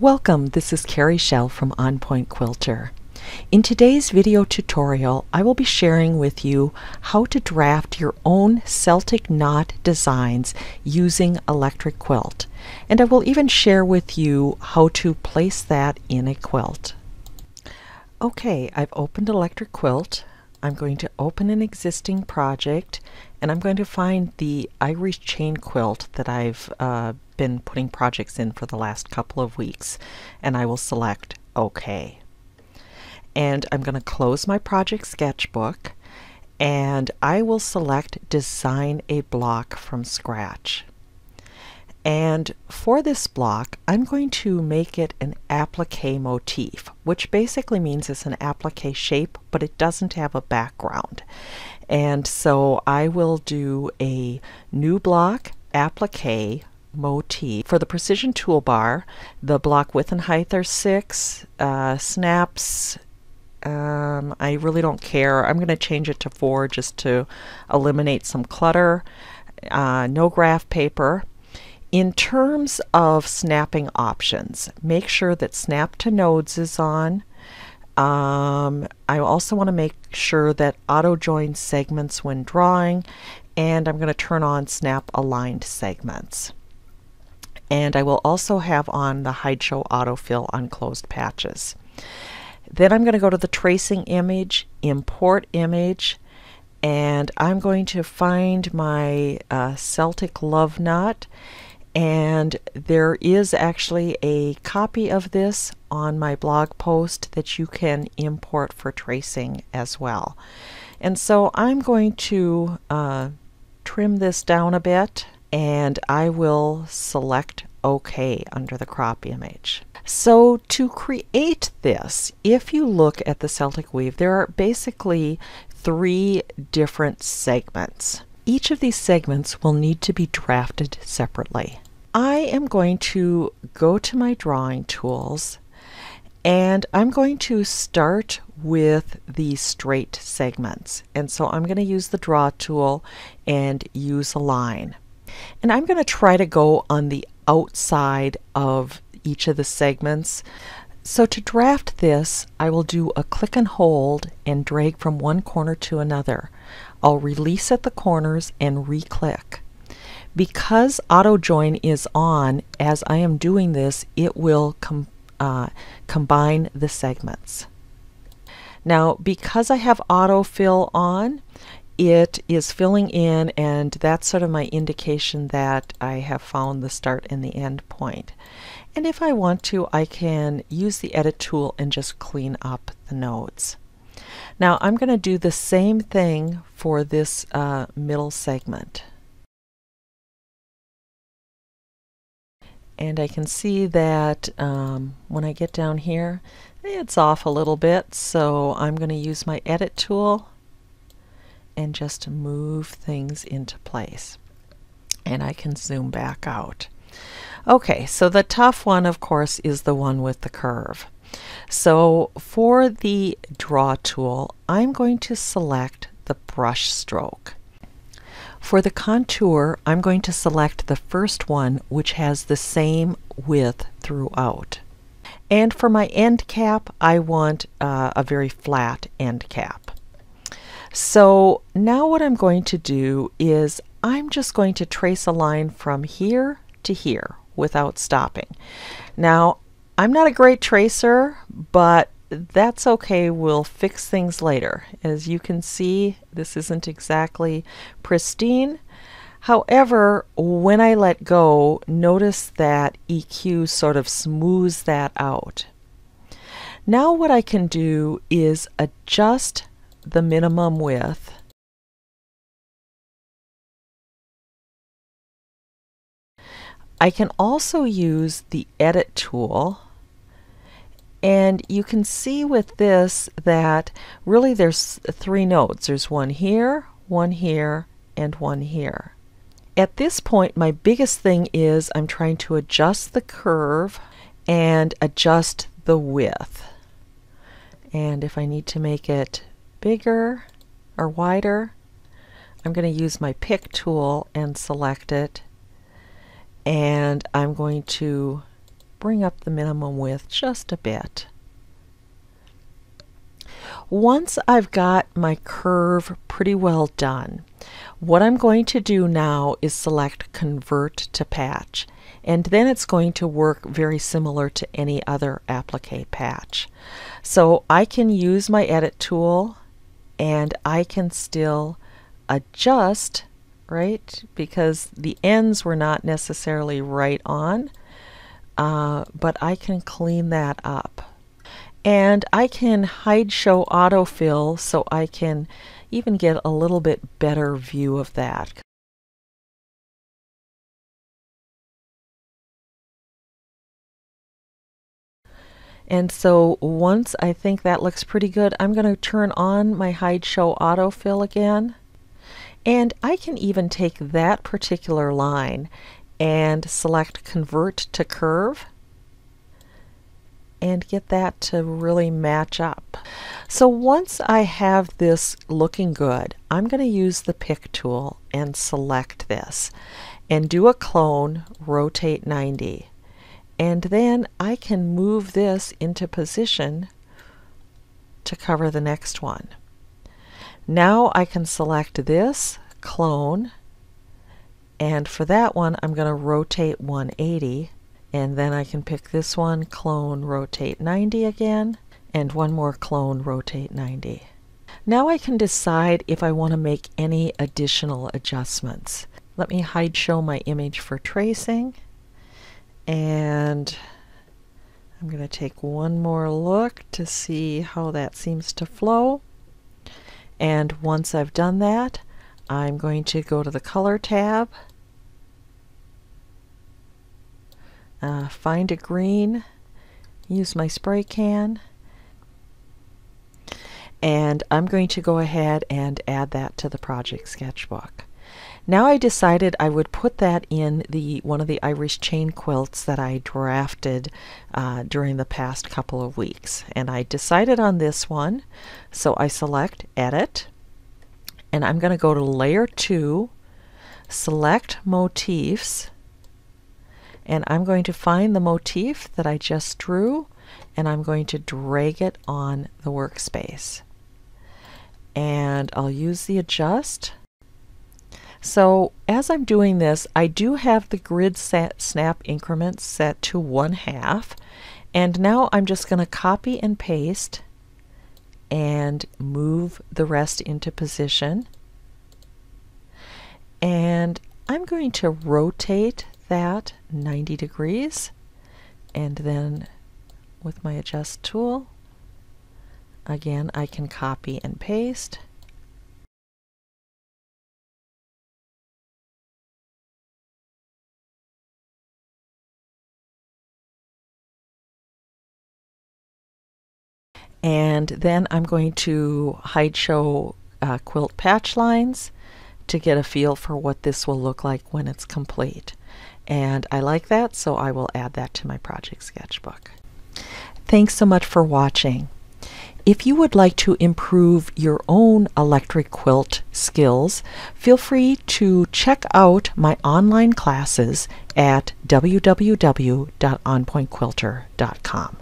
Welcome, this is Kari Schell from OnPoint Quilter. In today's video tutorial, I will be sharing with you how to draft your own Celtic knot designs using Electric Quilt. And I will even share with you how to place that in a quilt. Okay, I've opened Electric Quilt. I'm going to open an existing project and I'm going to find the Irish chain quilt that I've uh, been putting projects in for the last couple of weeks and I will select OK. And I'm going to close my project sketchbook and I will select design a block from scratch. And for this block, I'm going to make it an applique motif, which basically means it's an applique shape, but it doesn't have a background. And so I will do a new block, applique, motif. For the precision toolbar, the block width and height are 6, uh, snaps, um, I really don't care. I'm going to change it to 4 just to eliminate some clutter. Uh, no graph paper. In terms of snapping options, make sure that snap to nodes is on. Um, I also want to make sure that auto join segments when drawing and I'm going to turn on snap aligned segments. And I will also have on the hide show autofill on closed patches. Then I'm going to go to the tracing image, import image, and I'm going to find my uh, Celtic love knot and there is actually a copy of this on my blog post that you can import for tracing as well. And so I'm going to uh, trim this down a bit and I will select OK under the crop image. So to create this, if you look at the Celtic Weave, there are basically three different segments. Each of these segments will need to be drafted separately. I am going to go to my drawing tools and I'm going to start with the straight segments. And so I'm going to use the draw tool and use a line. And I'm going to try to go on the outside of each of the segments. So to draft this, I will do a click and hold and drag from one corner to another. I'll release at the corners and re-click. Because auto join is on, as I am doing this, it will com uh, combine the segments. Now, because I have autofill on, it is filling in and that's sort of my indication that I have found the start and the end point. And if I want to, I can use the edit tool and just clean up the nodes. Now I'm going to do the same thing for this uh, middle segment. And I can see that um, when I get down here, it's off a little bit. So I'm going to use my edit tool and just move things into place. And I can zoom back out. Okay, so the tough one, of course, is the one with the curve. So for the draw tool, I'm going to select the brush stroke. For the contour, I'm going to select the first one, which has the same width throughout. And for my end cap, I want uh, a very flat end cap. So now what I'm going to do is I'm just going to trace a line from here to here without stopping. Now, I'm not a great tracer, but that's okay. We'll fix things later. As you can see, this isn't exactly pristine. However, when I let go, notice that EQ sort of smooths that out. Now what I can do is adjust the minimum width I can also use the edit tool and you can see with this that really there's three nodes. There's one here, one here, and one here. At this point, my biggest thing is I'm trying to adjust the curve and adjust the width. And if I need to make it bigger or wider, I'm going to use my pick tool and select it and I'm going to bring up the minimum width just a bit. Once I've got my curve pretty well done, what I'm going to do now is select Convert to Patch, and then it's going to work very similar to any other applique patch. So I can use my Edit tool and I can still adjust, right, because the ends were not necessarily right on, uh, but I can clean that up. And I can hide show autofill so I can even get a little bit better view of that. And so once I think that looks pretty good, I'm going to turn on my hide show autofill again. And I can even take that particular line and select convert to curve and get that to really match up. So once I have this looking good, I'm going to use the pick tool and select this and do a clone, rotate 90. And then I can move this into position to cover the next one. Now I can select this, clone, and for that one I'm going to rotate 180 and then I can pick this one, clone, rotate 90 again, and one more clone, rotate 90. Now I can decide if I want to make any additional adjustments. Let me hide show my image for tracing, and I'm going to take one more look to see how that seems to flow. And once I've done that, I'm going to go to the Color tab, uh, find a green, use my spray can, and I'm going to go ahead and add that to the project sketchbook. Now I decided I would put that in the one of the Irish chain quilts that I drafted uh, during the past couple of weeks. And I decided on this one, so I select Edit, and I'm going to go to Layer 2, select Motifs, and I'm going to find the motif that I just drew and I'm going to drag it on the workspace. And I'll use the adjust. So as I'm doing this, I do have the grid snap increments set to one half. And now I'm just going to copy and paste and move the rest into position. And I'm going to rotate that 90 degrees and then with my adjust tool again I can copy and paste and then I'm going to hide show uh, quilt patch lines to get a feel for what this will look like when it's complete and I like that so I will add that to my project sketchbook. Thanks so much for watching. If you would like to improve your own electric quilt skills, feel free to check out my online classes at www.onpointquilter.com.